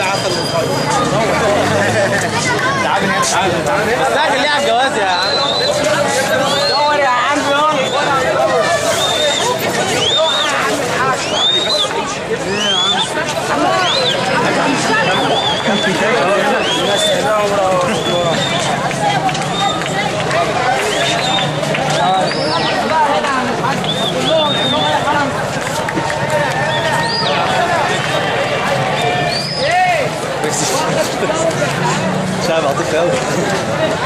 العسل تعال تعال. تعال خليها يا عم يا عم Zijn we altijd te.